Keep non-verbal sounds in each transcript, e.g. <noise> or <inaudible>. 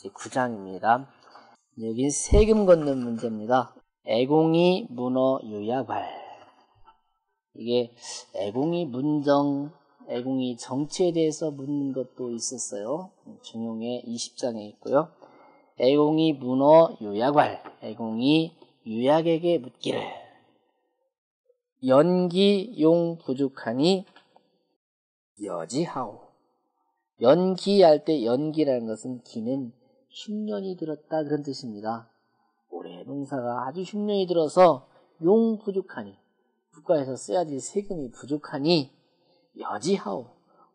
자, 이제 9장입니다. 여기 세금 걷는 문제입니다. 애공이 문어 유야발. 이게 애공이 문정, 애공이 정치에 대해서 묻는 것도 있었어요. 중용의 20장에 있고요. 애공이 문어 유야발. 애공이 유약에게 묻기를. 연기 용 부족하니 여지하오. 연기할 때 연기라는 것은 기는 흉년이 들었다 그런 뜻입니다. 올해 농사가 아주 흉년이 들어서 용 부족하니 국가에서 써야 될 세금이 부족하니 여지하오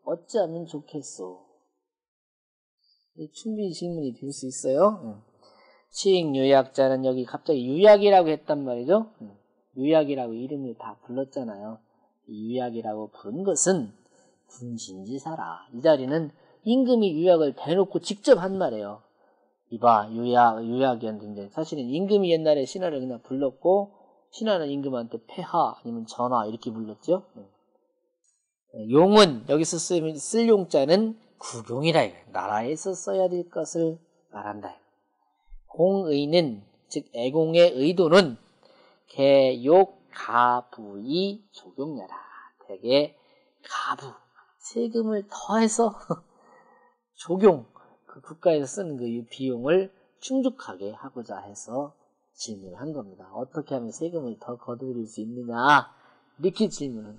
어찌하면 좋겠소. 충분히 질문이 될 수 있어요. 시익유약자는 여기 갑자기 유약이라고 했단 말이죠. 유약이라고 이름을 다 불렀잖아요. 유약이라고 부른 것은 군신지사라. 이 자리는 임금이 유약을 대놓고 직접 한 말이에요. 이봐 유약 유약이었는데 사실은 임금이 옛날에 신하를 그냥 불렀고 신하는 임금한테 폐하 아니면 전하 이렇게 불렀죠. 네, 용은 여기서 쓸, 쓸 용자는 구용이라 나라에서 써야 될 것을 말한다. 공의는 즉 애공의 의도는 개욕 가부이 조경야라. 대개 가부 세금을 더해서 <laughs> 조경 그 국가에서 쓰는 그 비용을 충족하게 하고자 해서 질문을 한 겁니다. 어떻게 하면 세금을 더 거두릴 수 있느냐 이렇게 질문을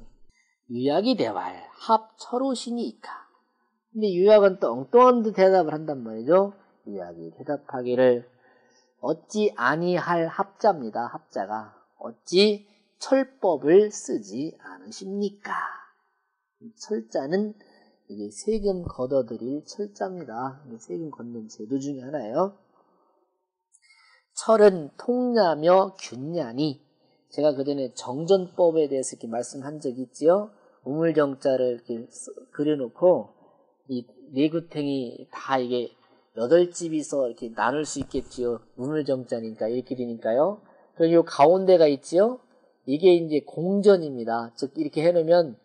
유약이 대활 합철호신이니까 근데 유약은 또 엉뚱한 대답을 한단 말이죠. 유약이 대답하기를 어찌 아니할 합자입니다. 합자가 어찌 철법을 쓰지 않으십니까? 철자는 이게 세금 걷어들일 철자입니다. 세금 걷는 제도 중에 하나예요. 철은 통냐며 균냐니 제가 그전에 정전법에 대해서 이렇게 말씀한 적이 있지요. 우물정자를 이렇게 그려놓고 이 네구탱이 다 이게 여덟 집이서 이렇게 나눌 수 있겠지요. 우물정자니까 이렇게 되니까요. 그리고 가운데가 있지요. 이게 이제 공전입니다. 즉 이렇게 해놓으면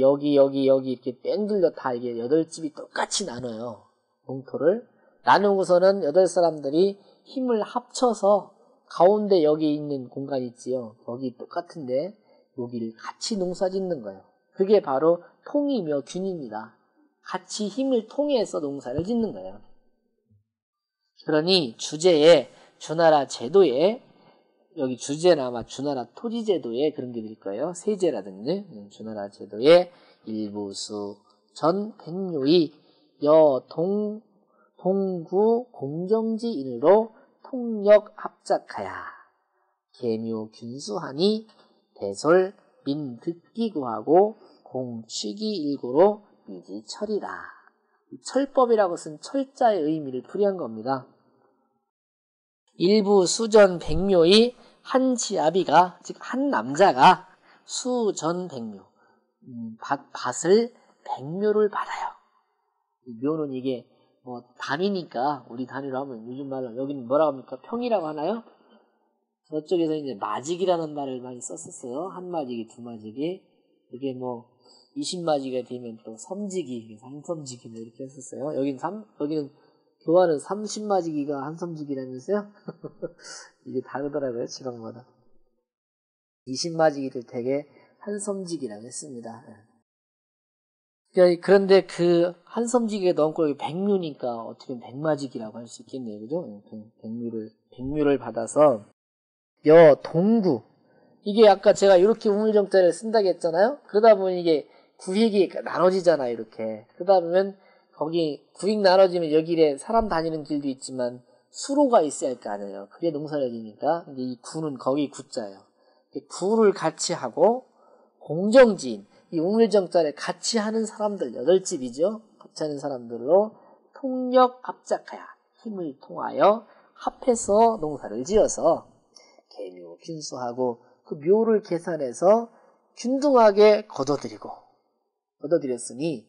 여기 여기 여기 이렇게 뺑둘려 다 이게 여덟 집이 똑같이 나눠요. 공토를 나누고서는 여덟 사람들이 힘을 합쳐서 가운데 여기 있는 공간 있지요. 여기 똑같은데 여기를 같이 농사 짓는 거예요. 그게 바로 통이며 균입니다. 같이 힘을 통해서 농사를 짓는 거예요. 그러니 주제에 주나라 제도에 여기 주제는 아마 주나라 토지제도에 그런 게 될 거예요. 세제라든지 음, 주나라 제도의 일부수 전 백료의 여동 동구 공정지인으로 통역 합작하야 개묘 균수하니 대솔 민듣기구하고 공취기 일고로 미지철이라 철법이라고 쓴 철자의 의미를 풀이한 겁니다. 일부 수전 백묘의 한 지아비가 즉 한 남자가 수 전 백묘 음, 밭, 밭을 백묘를 받아요. 묘는 이게 뭐 단위니까 우리 단위로 하면 요즘 말로 여기는 뭐라고 합니까? 평이라고 하나요? 저쪽에서 이제 마직이라는 말을 많이 썼었어요. 한 마직이 두 마직이 이게 뭐 20마직이 되면 또 섬지기, 삼섬지기 뭐 이렇게 했었어요. 여기는 삼 여기는 교환은 30마지기가 한섬지기라면서요? 이게 다르더라고요, 지방마다. 20마지기를 되게 한섬지기라고 했습니다. 예. 그런데 그 한섬지기가 넘고 여기 백묘니까 어떻게 보면 백마지기라고 할 수 있겠네요. 그죠? 예, 그 백묘를, 백묘를 받아서 여, 동구. 이게 아까 제가 이렇게 우물정자를 쓴다고 했잖아요? 그러다 보니 이게 구획이 나눠지잖아요, 이렇게. 그러다 보면 거기 구익 나눠지면 여기에 사람 다니는 길도 있지만 수로가 있어야 할 거 아니에요. 그게 근데 이 구는 거기 구자예요. 구를 같이 하고 공정지인 이 우물정자를 같이 하는 사람들 여덟 집이죠. 같이 하는 사람들로 통력 합작하야 힘을 통하여 합해서 농사를 지어서 개묘 균수하고 그 묘를 계산해서 균등하게 걷어들이고 걷어들였으니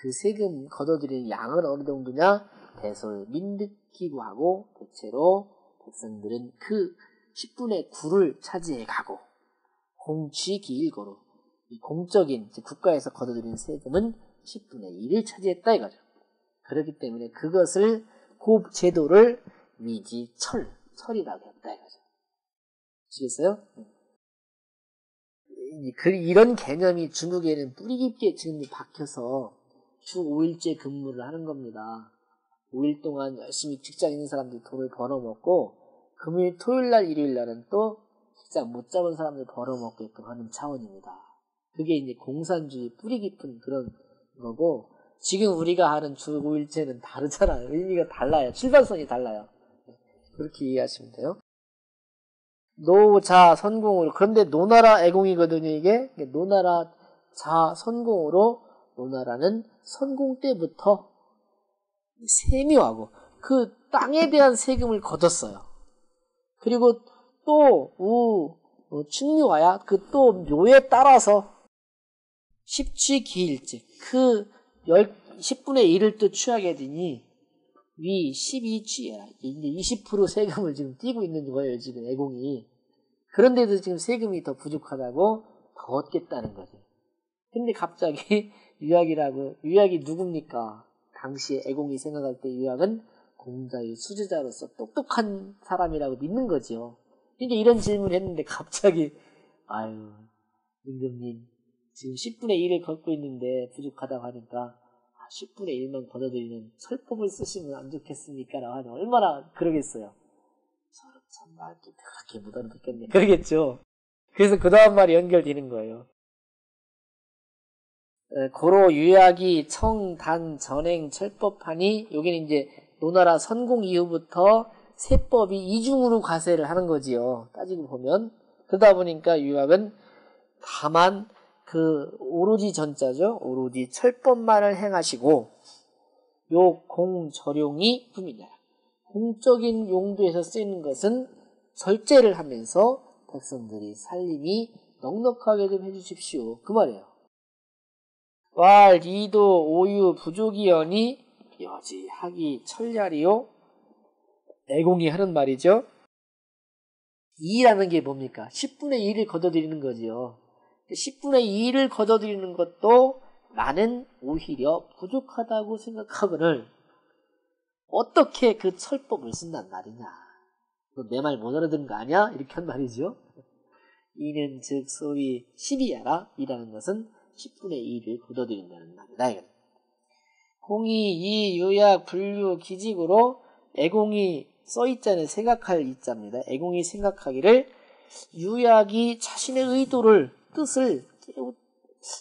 그 세금 걷어들이는 양은 어느 정도냐? 대설 민득기고 하고 대체로 백성들은 그 10분의 9를 차지해 가고 공취 기일거로 이 공적인 국가에서 걷어들인 세금은 10분의 1을 차지했다 이거죠. 그렇기 때문에 그것을 그 제도를 위지철, 철이라고 했다 이거죠. 아시겠어요? 그 이런 개념이 중국에는 뿌리 깊게 지금 박혀서 주 5일째 근무를 하는 겁니다. 5일 동안 열심히 직장 있는 사람들이 돈을 벌어먹고 금요일, 토요일 날, 일요일 날은 또 직장 못 잡은 사람들 벌어먹게끔 하는 차원입니다. 그게 이제 공산주의 뿌리 깊은 그런 거고 지금 우리가 하는 주 5일째는 다르잖아요. <laughs> 의미가 달라요. 출발선이 달라요. 그렇게 이해하시면 돼요. 노자 선공으로 그런데 노나라 애공이거든요 이게 노나라 자 선공으로 노나라는 선공 때부터 세묘하고 그 땅에 대한 세금을 걷었어요. 그리고 또우 어, 충묘하야 그 또 묘에 따라서 십취 기일즉 그 10분의 1을 또 취하게 되니 위 12취야. 이제 20% 세금을 지금 띄고 있는 거예요, 지금 애공이. 그런데도 지금 세금이 더 부족하다고 더 얻겠다는 거죠. 근데 갑자기 <laughs> 유학이라고, 유학이 누굽니까? 당시에 애공이 생각할 때 유학은 공자의 수제자로서 똑똑한 사람이라고 믿는 거지요. 이제 이런 질문을 했는데 갑자기, 아유, 임금님, 지금 10분의 1을 걷고 있는데 부족하다고 하니까 10분의 1만 걷어들이는 철법을 쓰시면 안 좋겠습니까? 라고 하니 얼마나 그러겠어요. 저런 참말 그렇게 못 알아듣겠네. 그러겠죠. 그래서 그 다음 말이 연결되는 거예요. 고로 유약이 청단 전행 철법하니 여기는 이제 노나라 선공 이후부터 세법이 이중으로 과세를 하는 거지요. 따지고 보면 그러다 보니까 유학은 다만 그 오로지 전자죠. 오로지 철법만을 행하시고 요 공절용이 품이냐. 공적인 용도에서 쓰이는 것은 절제를 하면서 백성들이 살림이 넉넉하게 좀 해주십시오. 그 말이에요. 왈, 리도, 오유, 부족이연이 여지, 하기, 철야리요. 애공이 하는 말이죠. 2라는 게 뭡니까? 10분의 1을 걷어들이는 거지요. 10분의 2를 걷어들이는 것도 나는 오히려 부족하다고 생각하거늘 어떻게 그 철법을 쓴단 말이냐. 내 말 못 알아듣는 거 아니야? 이렇게 한 말이죠. 이는 즉 소위 12야라 이라는 것은 10분의 2를 걷어들인다는 말이다. 공이 이 요약 분류 기직으로 애공이 써 있자는 생각할 이자입니다. 애공이 생각하기를 유약이 자신의 의도를 뜻을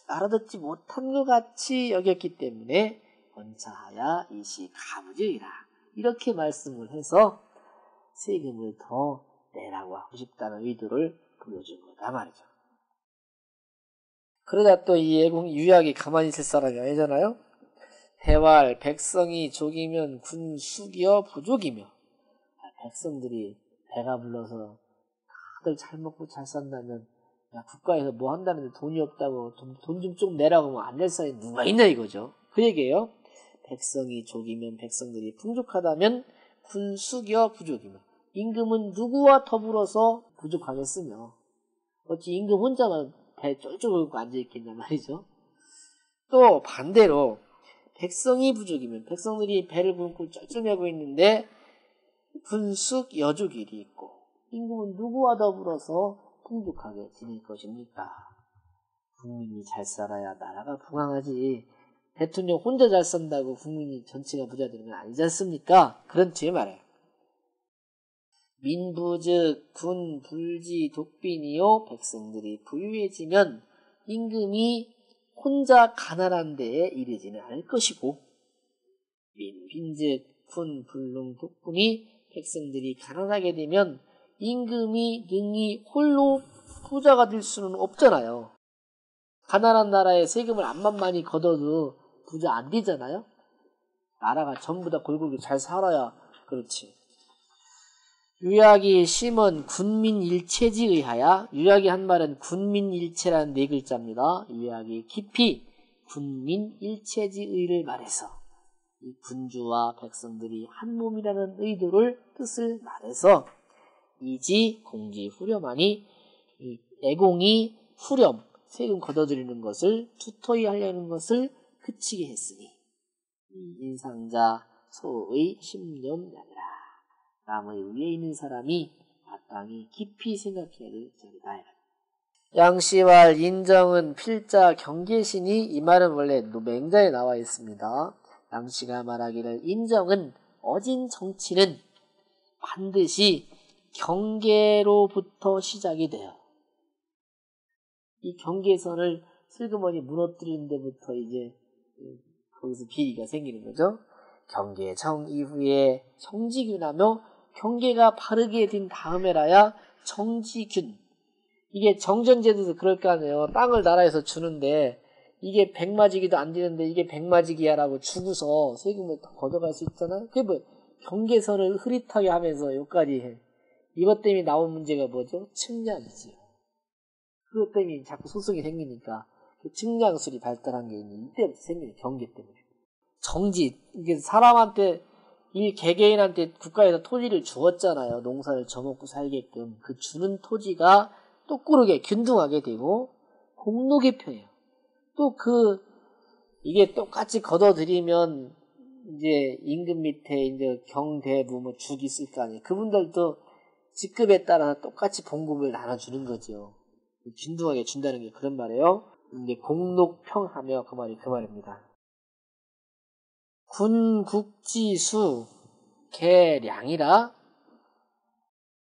알아듣지 못한 것 같이 여겼기 때문에 원차하야 이시 가부지이라 이렇게 말씀을 해서 세금을 더 내라고 하고 싶다는 의도를 보여준 거다 말이죠. 그러다 또이 예공 유약이 가만히 있을 사람이 아니잖아요. 대활 백성이 족이면 군 숙이어 부족이며 백성들이 배가 불러서 다들 잘 먹고 잘 산다면 야, 국가에서 뭐 한다는데 돈이 없다고 돈좀 좀 내라고 하면 안 낼 사람이 누가 있냐 이거죠. 그 얘기예요. 백성이 족이면 백성들이 풍족하다면 군수겨 부족이면 임금은 누구와 더불어서 부족하겠으며 어찌 임금 혼자만 배 쫄쫄 긁고 앉아있겠냐 말이죠. 또 반대로 백성이 부족이면 백성들이 배를 굶고 쩔쩔매고 있는데 군숙 여족일이 있고 임금은 누구와 더불어서 풍족하게 지낼 것입니까? 국민이 잘 살아야 나라가 부강하지. 대통령 혼자 잘 산다고 국민이 전체가 부자 되는 건 아니지 않습니까? 그런 뒤에 말해요. 민부 즉 군, 불지, 독빈이요 백성들이 부유해지면 임금이 혼자 가난한 데에 이르지는 않을 것이고 민빈즉 군, 불능, 독분이 백성들이 가난하게 되면 임금이 능히 홀로 부자가 될 수는 없잖아요. 가난한 나라에 세금을 암만 많이 걷어도 부자 안 되잖아요. 나라가 전부 다 골고루 잘 살아야 그렇지. 유약이 심은 군민 일체지 의하야 유약이 한 말은 군민 일체라는 네 글자입니다. 유약이 깊이 군민 일체지 의를 말해서 이 군주와 백성들이 한 몸이라는 의도를 뜻을 말해서 이지 공지 후렴하니 애공이 후렴 세금 걷어들이는 것을 투토히 하려는 것을 그치게 했으니 인상자 소의 심념량이라. 남의 위에 있는 사람이 마땅히 깊이 생각해야 될 자리다. 양씨와 인정은 필자 경계신이 이 말은 원래 맹자에 나와 있습니다. 양씨가 말하기를 인정은 어진 정치는 반드시 경계로부터 시작이 돼요. 이 경계선을 슬그머니 무너뜨리는 데부터 이제 거기서 비리가 생기는 거죠. 경계정 이후에 정지균하며 경계가 바르게 된 다음에라야 정지균 이게 정전제도도 그럴 거 아니에요. 땅을 나라에서 주는데 이게 백마지기도 안 되는데 이게 백마지기야라고 주고서 세금을 걷어갈 수 있잖아요. 그게 뭐 경계선을 흐릿하게 하면서 여기까지 해. 이것 때문에 나온 문제가 뭐죠? 측량이지요. 그것 때문에 자꾸 소송이 생기니까 그 측량술이 발달한 게 있는 이때부터 생기는 경계 때문에. 정지 이게 사람한테 이 개개인한테 국가에서 토지를 주었잖아요. 농사를 져먹고 살게끔 그 주는 토지가 똑꾸르게 균등하게 되고 공록의 표예요. 또 그 이게 똑같이 걷어들이면 이제 임금 밑에 이제 경대부 뭐 죽이 있을 거 아니에요. 그분들도 직급에 따라서 똑같이 봉급을 나눠주는 거죠. 균등하게 준다는 게 그런 말이에요. 근데 공록평하며 그 말이 그 말입니다. 군국지수 개량이라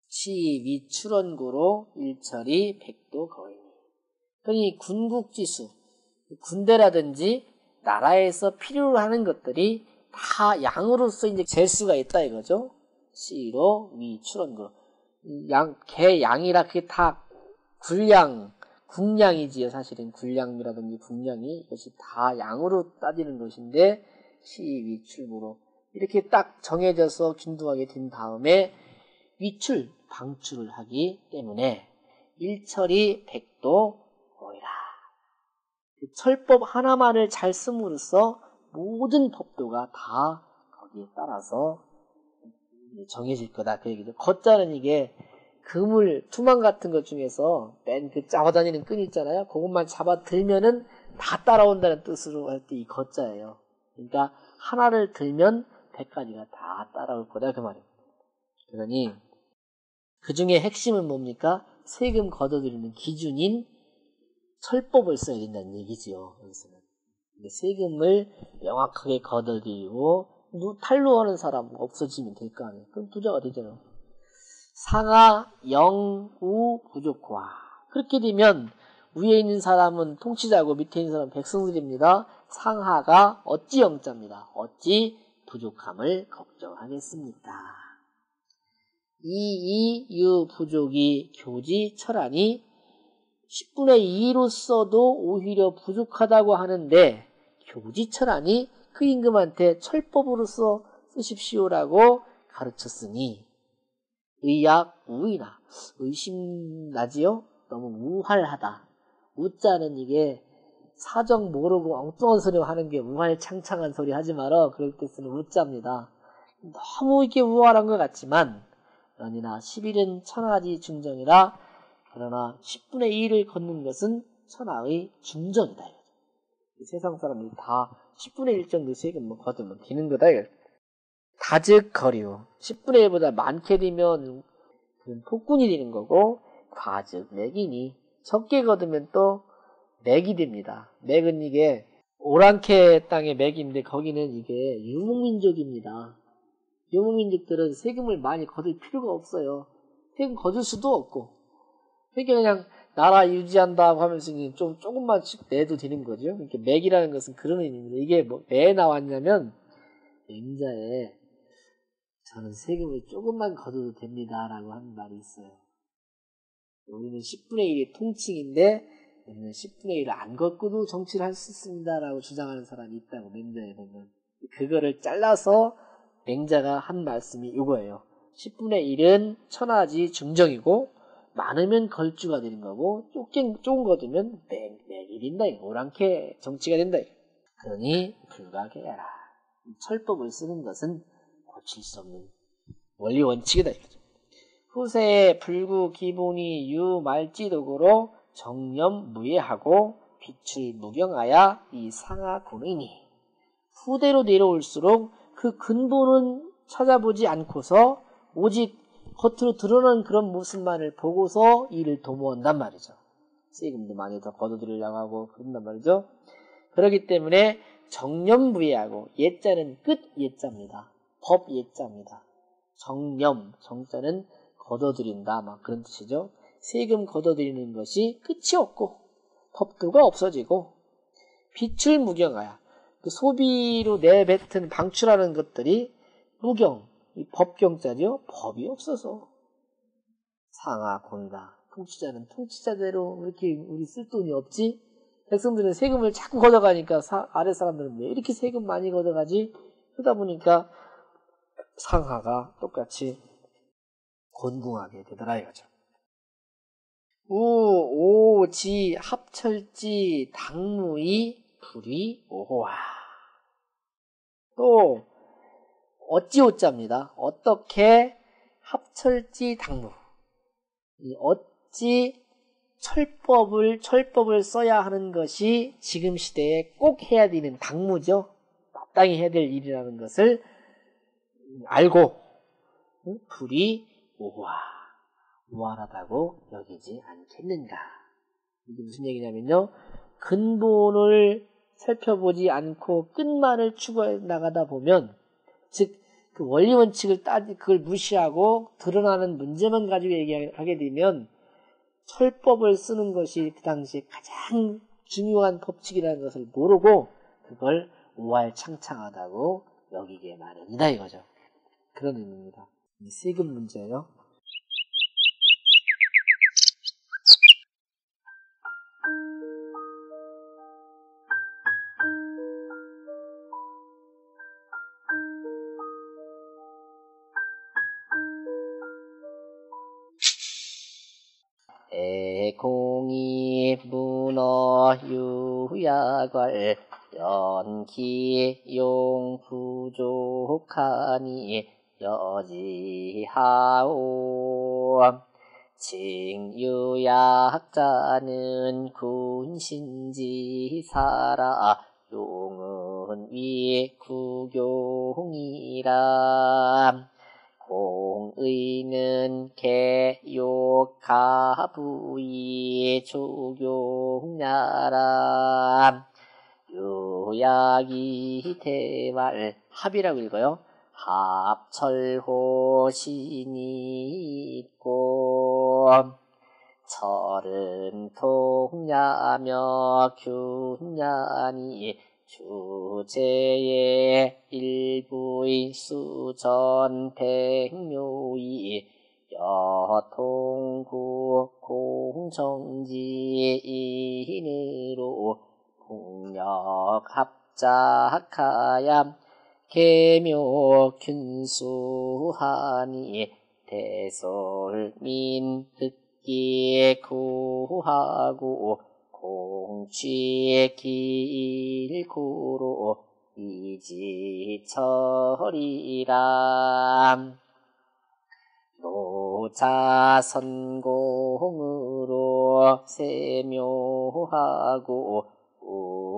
시위 출원고로 일처리 백도 거인이. 그러니 군국지수 군대라든지 나라에서 필요로 하는 것들이 다 양으로서 이제 잴 수가 있다 이거죠. 시로 위 출원고 양 개 양이라 그게 다 군량 군량이지요 사실은 군량이라든지 군량이 이것이 다 양으로 따지는 것인데 시 위 출구로 이렇게 딱 정해져서 균등하게 된 다음에 위출 방출을 하기 때문에 일처리 백도 오이라. 그 철법 하나만을 잘 씀으로써 모든 법도가 다 거기에 따라서 정해질 거다 그 얘기죠. 걷자는 이게 그물 투망 같은 것 중에서 맨 그 잡아다니는 끈 있잖아요. 그것만 잡아 들면은 다 따라온다는 뜻으로 할 때 이 걷자예요. 그러니까 하나를 들면 100가지가 다 따라올 거다 그 말이에요. 그러니 그 중에 핵심은 뭡니까? 세금 걷어들이는 기준인 철법을 써야 된다는 얘기지요. 여기서는 세금을 명확하게 걷어들이고 탈루하는 사람 없어지면 될 거 아니에요. 그럼 부자가 되잖아요. 상하, 영, 우, 부족화. 그렇게 되면 위에 있는 사람은 통치자고 밑에 있는 사람은 백성들입니다. 상하가 어찌 영자입니다. 어찌 부족함을 걱정하겠습니까? 이, 이, 유 부족이 교지 철하니 10분의 2로서도 오히려 부족하다고 하는데 교지 철하니 그 임금한테 철법으로서 쓰십시오라고 가르쳤으니 의약 우이나 의심 나지요? 너무 우활하다. 우자는 이게 사정 모르고 엉뚱한 소리 하는 게 우활창창한 소리 하지 마라. 그럴 때 쓰는 우자입니다. 너무 이게 우활한 것 같지만 연이나 11은 천하지 중정이라 그러나 10분의 1을 걷는 것은 천하의 중정이다. 세상 사람들이 다 10분의 1 정도 세금 뭐 거두면 되는 거다. 다즉 거리오 10분의 1보다 많게 되면 폭군이 되는 거고 과즉 맥이니 적게 거두면 또 맥이 됩니다. 맥은 이게 오랑캐 땅의 맥인데 거기는 이게 유목민족입니다. 유목민족들은 세금을 많이 거둘 필요가 없어요. 세금 거둘 수도 없고. 그러니까 그냥 나라 유지한다고 하면서 좀 조금만씩 내도 되는 거죠. 그러니까 맥이라는 것은 그런 의미입니다. 이게 뭐 왜 나왔냐면 맹자에 저는 세금을 조금만 거둬도 됩니다라고 하는 말이 있어요. 우리는 10분의 1이 통칭인데 우리는 10분의 1을 안 걷고도 정치를 할 수 있습니다라고 주장하는 사람이 있다고 맹자에 보면 그거를 잘라서 맹자가 한 말씀이 이거예요. 10분의 1은 천하지 중정이고 많으면 걸주가 되는 거고 조금 조금 거두면 된다. 오랑캐 정치가 된다. 그러니 불가게하라. 철법을 쓰는 것은 고칠 수 없는 원리 원칙이다. 후세의 불구 기본이 유말지독으로 정념 무예하고 빛을 무경하여 이 상하 군이니 후대로 내려올수록 그 근본은 찾아보지 않고서 오직 겉으로 드러난 그런 모습만을 보고서 이를 도모한단 말이죠. 세금도 많이 더 걷어들이려고 하고 그런단 말이죠. 그렇기 때문에 정념부의하고 예자는 끝 예자입니다. 법 예자입니다. 정념, 정자는 걷어들인다. 막 그런 뜻이죠. 세금 걷어들이는 것이 끝이 없고 법도가 없어지고 빛을 무경하야 그 소비로 내뱉은 방출하는 것들이 무경, 이 법경자죠. 법이 없어서 상하 공다. 통치자는 통치자대로 이렇게 우리 쓸 돈이 없지? 백성들은 세금을 자꾸 걷어가니까 사, 아래 사람들은 왜 이렇게 세금 많이 걷어가지? 그러다 보니까 상하가 똑같이 곤궁하게 되더라 이거죠. 우, 오, 지, 합철지, 당무이, 불이, 오호와. 또, 어찌오 자입니다. 어떻게 합철지 당무. 이 어찌 철법을, 철법을 써야 하는 것이 지금 시대에 꼭 해야 되는 당무죠. 마땅히 해야 될 일이라는 것을 알고, 불이 오와, 우월하다고 여기지 않겠는가. 이게 무슨 얘기냐면요. 근본을 살펴보지 않고 끝만을 추구해 나가다 보면, 즉, 그 원리 원칙을 따지, 그걸 무시하고 드러나는 문제만 가지고 얘기하게 되면, 철법을 쓰는 것이 그 당시에 가장 중요한 법칙이라는 것을 모르고, 그걸 우활창창하다고 여기게 마련이다 이거죠. 그런 의미입니다. 세금 문제요. 공이 문어 유야걸 연기 용 부족하니 여지하오. 칭유약자는 군신지사라 용은 위 구경이라. 공 의는 개욕가부이 조경나라. 유약이 대말. 합이라고 읽어요. 합철호 신이 있고. 철은 통야며 균야니 주제의 일부의 수전 백묘이 여통구 공정지인으로 국력합작하야 개묘균수하니 대솔민 흑기 구하고 공취의 길구로 이지철이라. 노자선공으로 세묘하고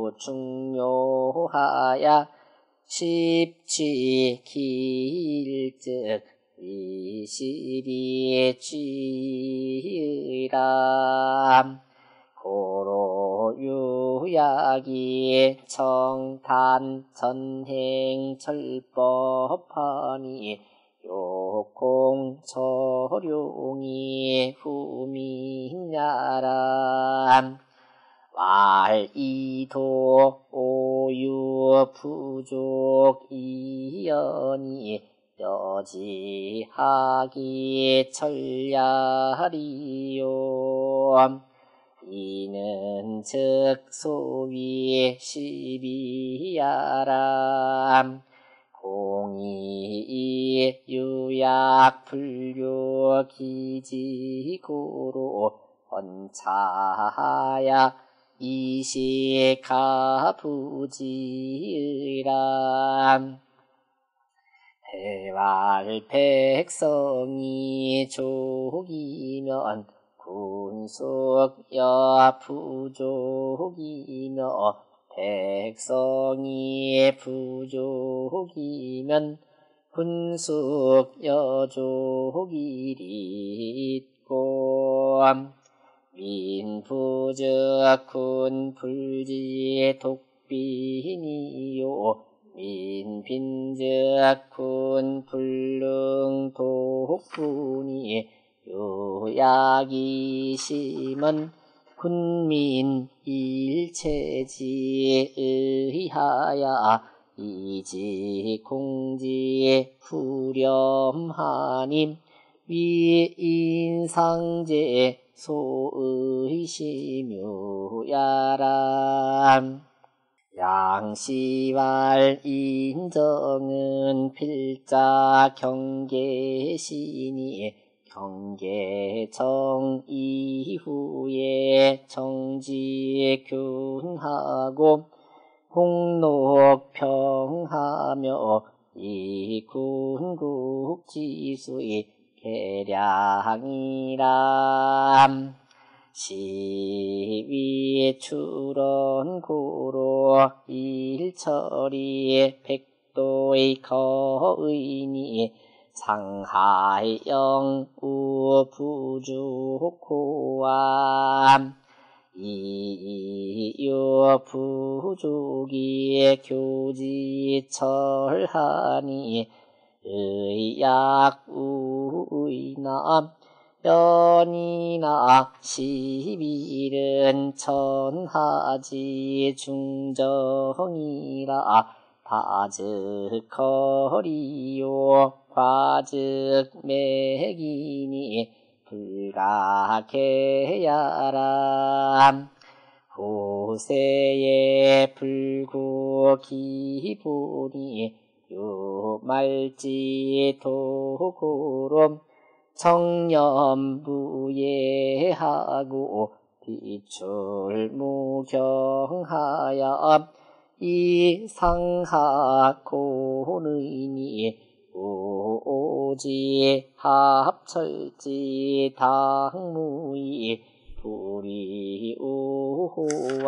우중묘하야 십지 길즉 이십이 쥐의람 고로 유약이 청탄 전행 철법하니 욕공 저룡이 후민야람 말이도 오유 부족 이연이 여지하기 철야리요 이는 즉 소위 시비야람. 공이 유약 불교 기지고로 헌차야 이시가부지의람. 해왈 백성이 족이면 군숙 여부족이며 백성이 부족이면 여족일이 있고 민부적 군불지 독빈이요. 민빈적 군불능 독분이 요약이 심은 군민 일체지 의하야 이지 공지 후렴하님 위인상제 소의시묘야람 양시왈 인정은 필자 경계시니 경계정 이후에 정지균하고 공록평하며 이군국지수의 계량이람 시위 출원고로 일처리 백도의 거의니 상하영 우부주고암 이유 부족이 교지철하니 의약 우의남 연이나 시빌은 천하지 중정이라 다즉거리요 과즉 매기니 불가케야람 호세의 불구 기분이 유말지 도고롬 청렴부예하고 비출무경하여 이상하고는이 오지 합철지 당무이 불이 우호암